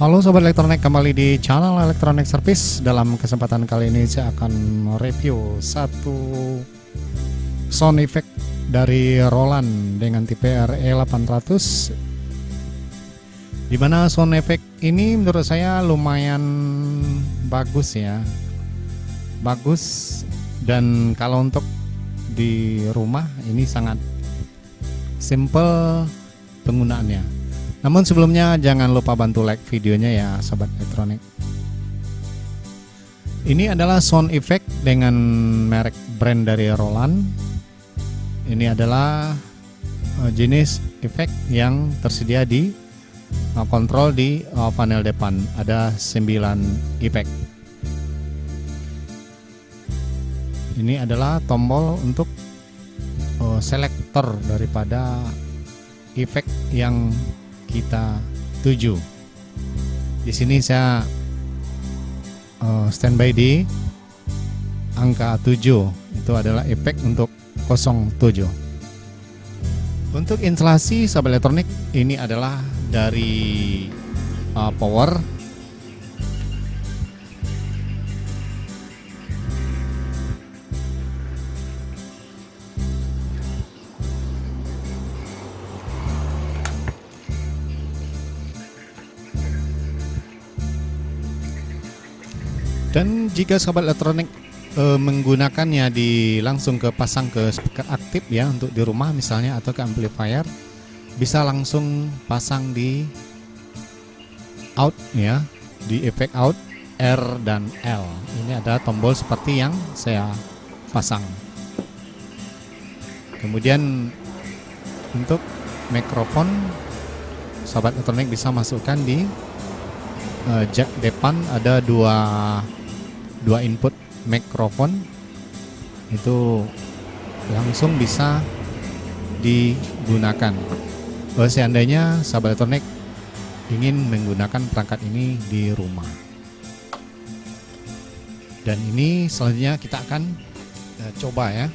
Halo Sobat Elektronik, kembali di channel Elektronik Service. Dalam kesempatan kali ini saya akan review satu sound effect dari Roland dengan tipe RE800 Di mana sound effect ini menurut saya lumayan bagus ya. Bagus dan kalau untuk di rumah ini sangat simple penggunaannya namun sebelumnya jangan lupa bantu like videonya ya sobat elektronik. Ini adalah sound effect dengan merek brand dari Roland. Ini adalah uh, jenis efek yang tersedia di uh, kontrol di uh, panel depan. Ada 9 efek. Ini adalah tombol untuk selektor daripada efek yang kita tuju. Di sini saya uh, standby di angka 7 itu adalah efek untuk 07. Untuk instalasi sahabat elektronik ini adalah dari uh, power Dan jika sahabat elektronik e, menggunakannya di langsung ke pasang ke speaker aktif ya untuk di rumah misalnya atau ke amplifier bisa langsung pasang di out ya di efek out R dan L. Ini ada tombol seperti yang saya pasang. Kemudian untuk mikrofon sahabat elektronik bisa masukkan di uh, jack depan ada dua dua input mikrofon itu langsung bisa digunakan. Kalau seandainya sahabat elektronik ingin menggunakan perangkat ini di rumah. Dan ini selanjutnya kita akan uh, coba ya.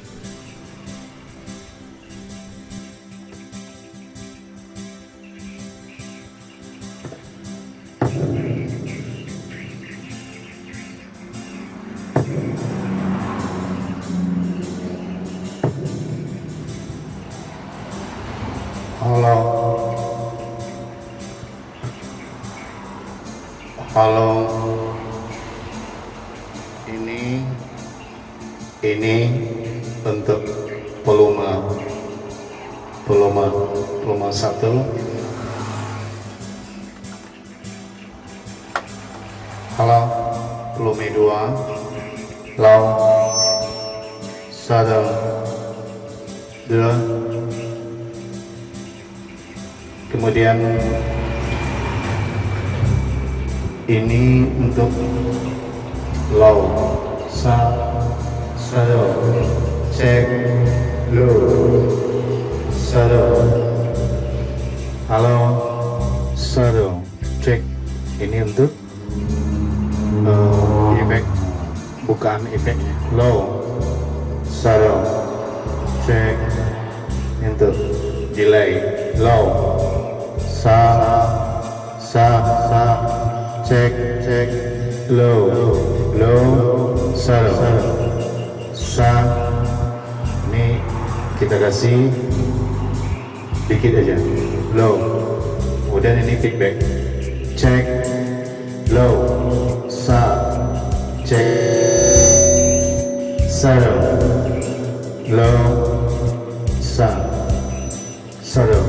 Ini untuk volume volume volume satu. Halo, volume dua. Low. Satu. Dua kemudian ini untuk low sa sado. Cek. Low sado. Halo. Sado. Cek. Ini untuk uh, efek. Bukan efeknya low sado. Cek. Untuk delay. Low sa. Sa. Sa. Cek. Cek. Low low sa sa ini kita kasih. Dikit aja. Low. Kemudian ini feedback. Cek low. Sa cek sa low. Sa satu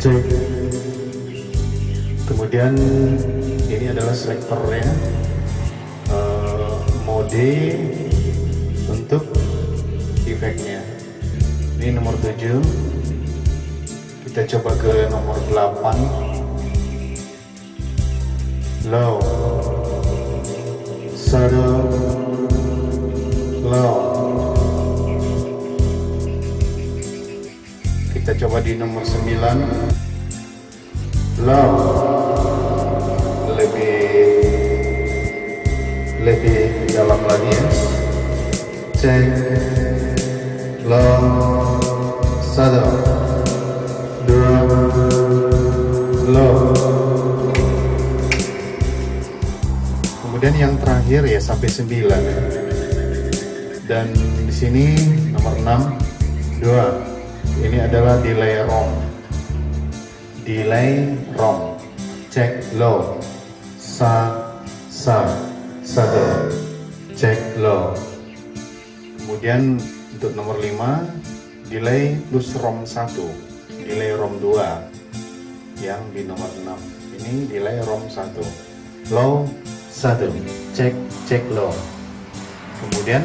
cek kemudian ini adalah selektornya uh, mode ini nomor 7 kita coba ke nomor 8 low. Satu low. Kita coba di nomor 9 low. Lebih lebih dalam lagi ya. Cek. Low satu dua low kemudian yang terakhir ya sampai 9 dan di sini nomor 6 2 ini adalah delay ROM. Delay ROM. Cek low sa sa satu cek low kemudian untuk nomor 5 delay plus ROM 1 delay ROM 2 yang di nomor 6 ini delay ROM 1 low 1 cek cek low kemudian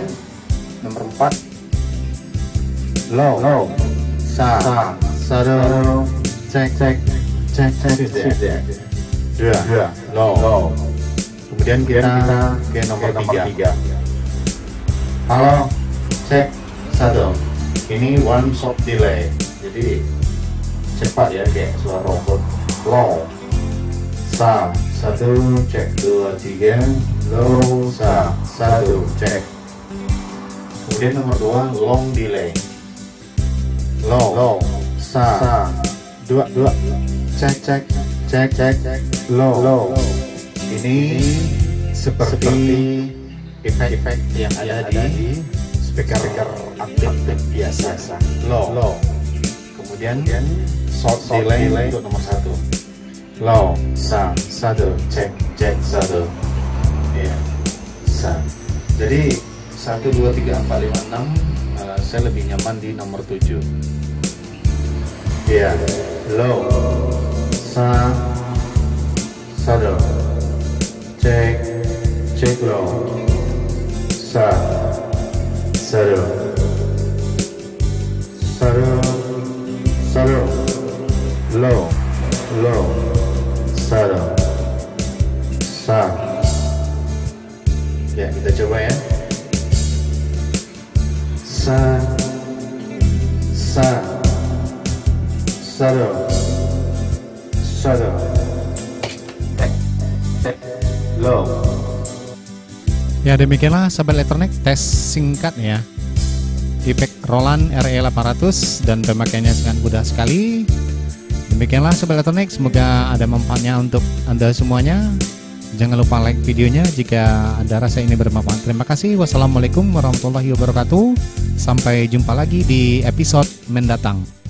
nomor 4 low low sa satu cek cek cek cek cek dua. Dua. Low low kemudian kita ke nomor tiga. halo. Cek satu ini one shot delay. Jadi cepat ya kayak suara robot. Low sa satu cek dua tiga low sa satu cek. Kemudian nomor dua long delay. Low low sa dua dua cek cek cek cek low low ini seperti efek-efek yang ada di speaker aktif biasa. Low low kemudian short delay untuk nomor satu. Low sa. Satu cek. Cek. Satu ya sa. Jadi satu dua tiga empat lima enam eh, saya lebih nyaman di nomor tujuh. Ya low sa. Satu cek. Cek low sa satu satu satu low low satu sa. Ya kita coba ya. Sa. Sa. Cek cek low Ya demikianlah sahabat elektronik tes singkat ya. Efek Roland RE 800 dan pemakaiannya sangat mudah sekali. Demikianlah sahabat elektronik semoga ada manfaatnya untuk anda semuanya. Jangan lupa like videonya jika anda rasa ini bermanfaat. Terima kasih. Wassalamualaikum warahmatullahi wabarakatuh. Sampai jumpa lagi di episode mendatang